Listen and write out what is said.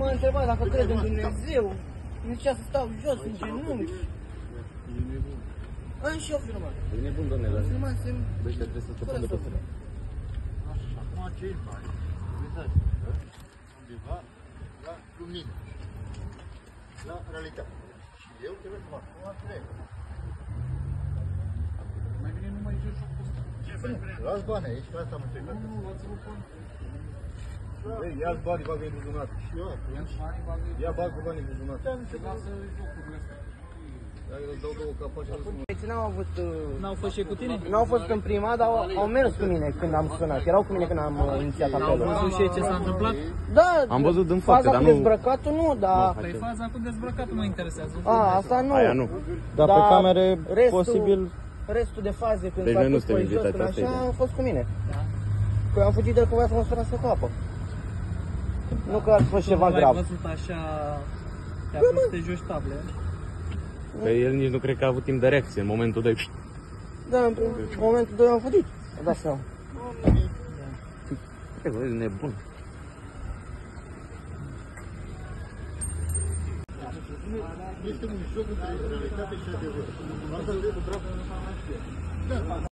mă întreba dacă cred în Dumnezeu. Nu zicea să stau jos în genunchi. E nebun. Am și eu filmat. E nebun, domne, dar Filmasem Băi, trebuie să se fără pună să pe vreau. Așa, acum ce îi faci? Uitați, da? undeva la lumină, la realitate. Și eu trebuie să fac cum ar trebui. Mai bine nu mai joci jocul ăsta. Luați bani aici, că asta am încercat. Nu, luați-vă bani. Băi, ia-ți banii, bagă în buzunar. Și eu, Ia-ți bani, bagă ia bagă banii în buzunar. și lasă jocurile astea. Ia, eu îți dau două capaci. Deci n-au avut... uh, N-au fost și cu tine? N-au fost în prima, dar au, au mers cu mine când am sunat. Erau cu mine când am uh, inițiat N-au apelul. văzut și ei ce s-a întâmplat? Da, Am văzut în fapte, faza dar cu nu- dezbrăcatul nu, dar... Păi faza cu dezbrăcatul mă interesează. A, asta nu. Aia nu. Dar pe camere, restul, posibil... Restul de faze când Deci s-a noi nu pus suntem pe jos, invitați, când asta e așa, ideea. a fost cu mine. Că eu am fugit de el că voia să mă spera să capă. Nu că ar fi fost ceva Nu l-ai grav. văzut așa, te-a pus să te joci table. Că el nici nu cred că a avut timp de reacție în momentul de... Da, în momentul 2 am fugit. Da, seama. E, bă, e nebun. Este un joc între realitate și adevăr. Asta trebuie să